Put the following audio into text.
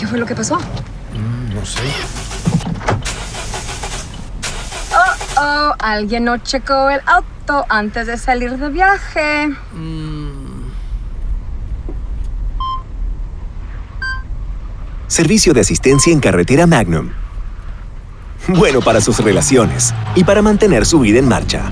¿Qué fue lo que pasó? Mm, no sé. Oh, oh, alguien no checó el auto antes de salir de viaje. Mm. Servicio de asistencia en carretera Magnum. Bueno para sus relaciones y para mantener su vida en marcha.